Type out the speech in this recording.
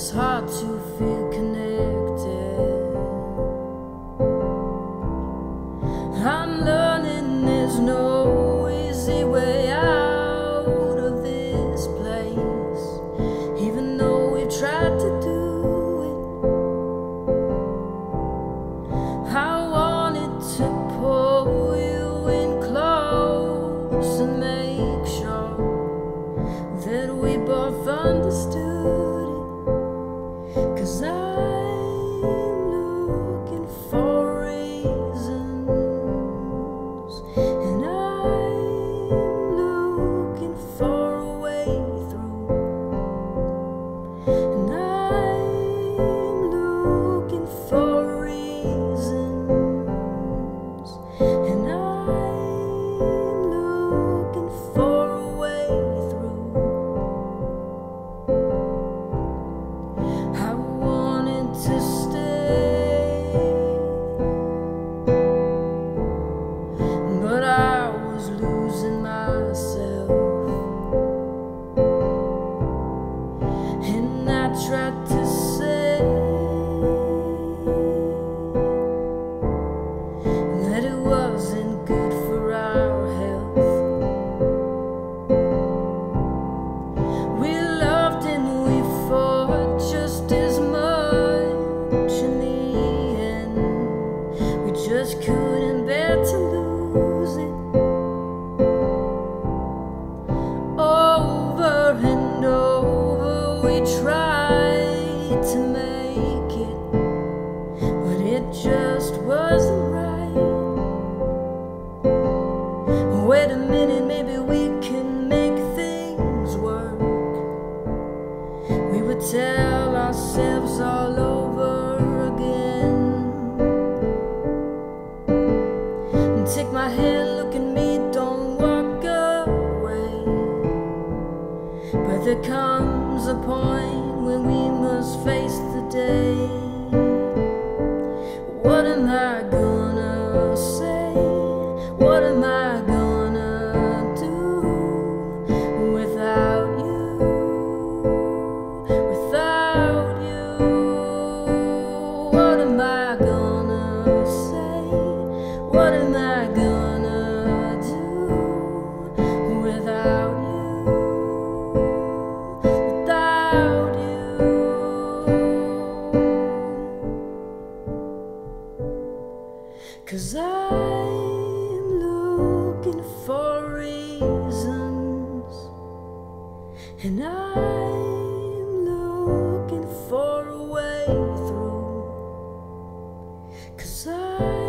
It's hard to feel connected. I'm learning there's no and just wasn't right. Wait a minute, maybe we can make things work. We would tell ourselves all over again. And take my hand, look at me, don't walk away. But there comes a point when we must face the day. What am I Cause I'm looking for reasons. And I'm looking for a way through. Cause I